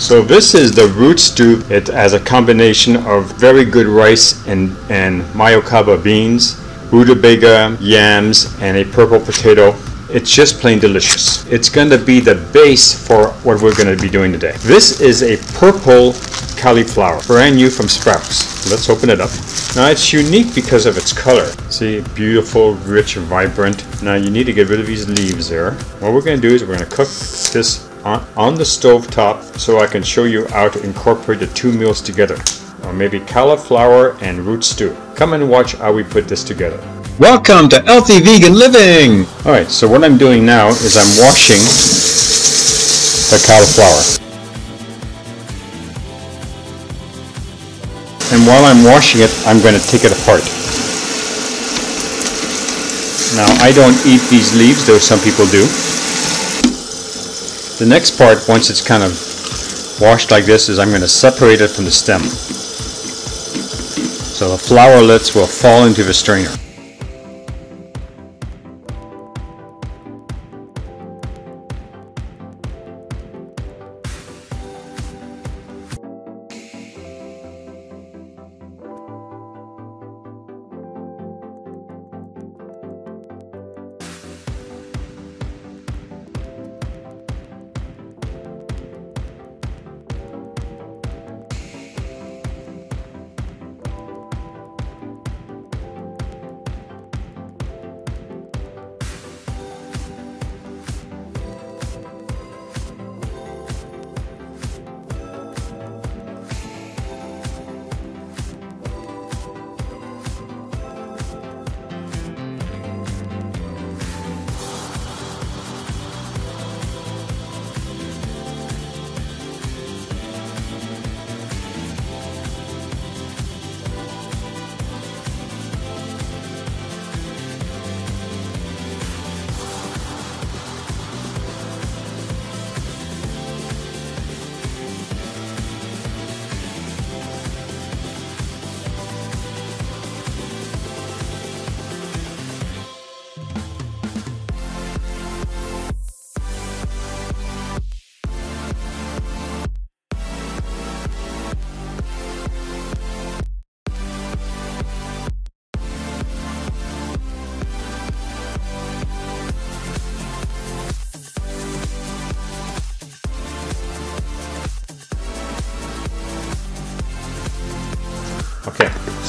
So this is the root stew. It has a combination of very good rice and, and mayocoba beans, rutabaga, yams, and a purple potato. It's just plain delicious. It's to be the base for what we're to be doing today. This is a purple cauliflower, brand new from Sprouts. Let's open it up. Now it's unique because of its color. See, beautiful, rich, vibrant. Now you need to get rid of these leaves there. What we're to do is we're to cook this on, the stove top so I can show you how to incorporate the two meals together. Or maybe cauliflower and root stew. Come and watch how we put this together. Welcome to Healthy Vegan Living! Alright, so what I'm doing now is I'm washing the cauliflower. And while I'm washing it, I'm going to take it apart. Now, I don't eat these leaves, though some people do. The next part, once it's kind of washed like this, is I'm going to separate it from the stem. So the flowerlets will fall into the strainer.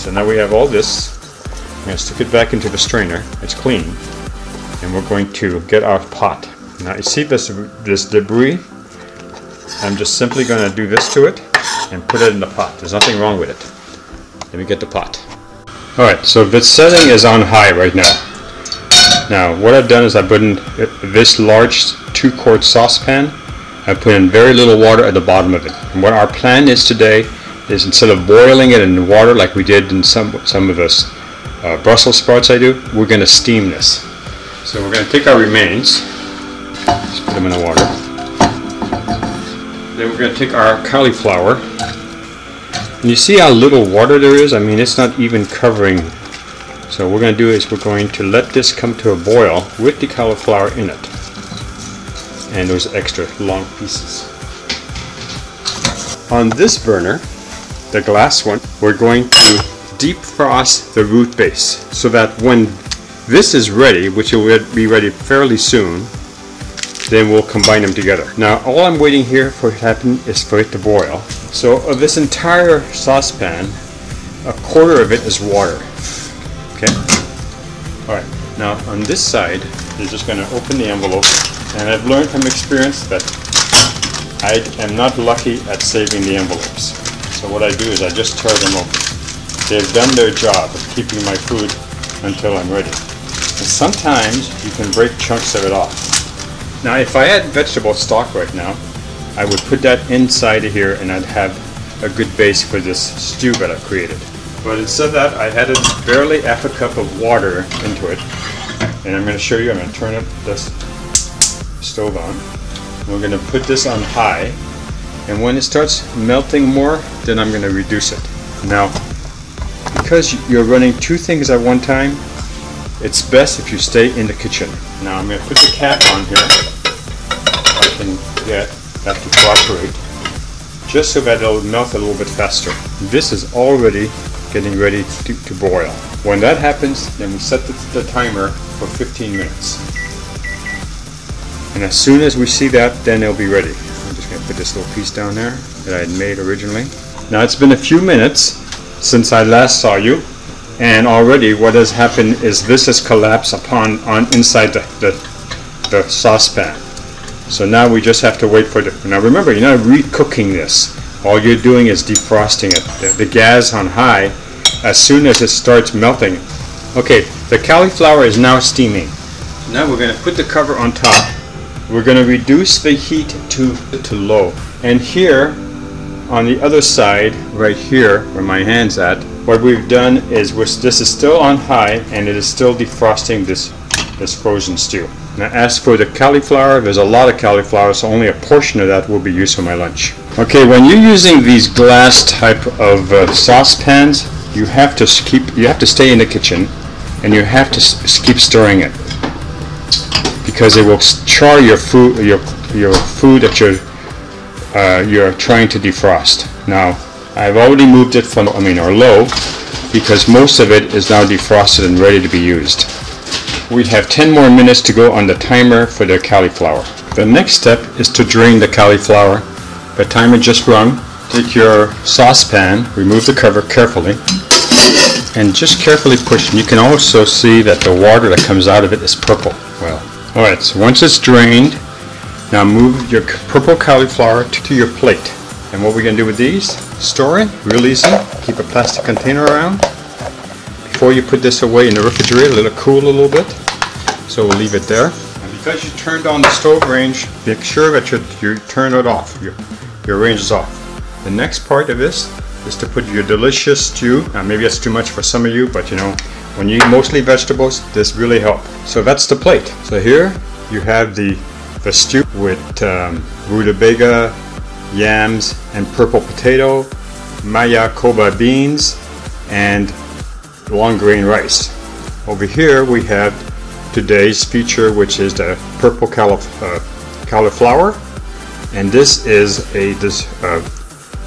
So now we have all this. I'm going to stick it back into the strainer. It's clean. And we're going to get our pot. Now you see this, this debris? I'm just simply going to do this to it and put it in the pot. There's nothing wrong with it. Let me get the pot. Alright, so the setting is on high right now. Now what I've done is I put in this large 2 quart saucepan. I put in very little water at the bottom of it. And what our plan is today is instead of boiling it in water like we did in some some of us uh, Brussels sprouts I do, we're going to steam this. So we're going to take our remains, just put them in the water. Then we're going to take our cauliflower. And you see how little water there is? I mean, it's not even covering. So what we're going to do is we're going to let this come to a boil with the cauliflower in it. And those extra long pieces. On this burner, the glass one, we're going to deep frost the root base so that when this is ready, which will be ready fairly soon, then we'll combine them together. Now all I'm waiting here for it to happen is for it to boil. So of this entire saucepan, a quarter of it is water. Okay? Alright, now on this side, you're just going to open the envelope and I've learned from experience that I am not lucky at saving the envelopes. So what I do is I just tear them open. They've done their job of keeping my food until I'm ready. And sometimes you can break chunks of it off. Now if I had vegetable stock right now, I would put that inside of here and I'd have a good base for this stew that I've created. But instead of that, I added barely half a cup of water into it. And I'm going to show you, I'm going to turn up this stove on. We're going to put this on high and when it starts melting more then I'm going to reduce it. Now because you're running two things at one time it's best if you stay in the kitchen. Now I'm going to put the cap on here I can get that to cooperate just so that it'll melt a little bit faster. This is already getting ready to, to boil. When that happens, then we set the, the timer for 15 minutes. And as soon as we see that, then it'll be ready. This little piece down there that I had made originally. Now it's been a few minutes since I last saw you, and already what has happened is this has collapsed upon on inside the, the, the saucepan. So now we just have to wait for the, now remember you're not re-cooking this. All you're doing is defrosting it. The, the gas on high, as soon as it starts melting. Okay, the cauliflower is now steaming. Now we're going to put the cover on top. We're going to reduce the heat to, to low. And here, on the other side, right here, where my hand's at, what we've done is this is still on high and it is still defrosting this, this frozen stew. Now as for the cauliflower, there's a lot of cauliflower, so only a portion of that will be used for my lunch. Okay, when you're using these glass type of uh, saucepans, you have to keep you have to stay in the kitchen and you have to keep stirring it because it will char your food your your food that you're uh, you're trying to defrost. Now I've already moved it from I mean or low because most of it is now defrosted and ready to be used. We have 10 more minutes to go on the timer for the cauliflower. The next step is to drain the cauliflower. The timer just rung. Take your saucepan, remove the cover carefully, and just carefully push. You can also see that the water that comes out of it is purple. Well, alright, so once it's drained, now move your purple cauliflower to your plate. And what we're going to do with these, store it, real easy. Keep a plastic container around. Before you put this away in the refrigerator, let it cool a little bit. So we'll leave it there. And because you turned on the stove range, make sure that you, you turn it off. Your, your range is off. The next part of this is to put your delicious stew. Now maybe that's too much for some of you, but you know, when you eat mostly vegetables, this really helps. So that's the plate. So here you have the, the stew with um, rutabaga, yams, and purple potato, mayocoba beans, and long grain rice. Over here we have today's feature, which is the purple uh, cauliflower, and this is a this, uh,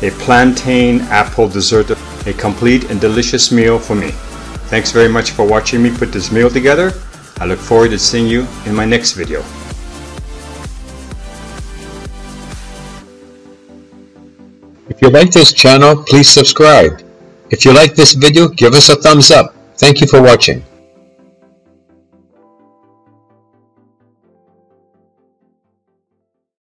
a plantain apple dessert, a complete and delicious meal for me. Thanks very much for watching me put this meal together. I look forward to seeing you in my next video. If you like this channel, please subscribe. If you like this video, give us a thumbs up. Thank you for watching.